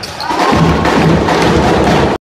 Oh.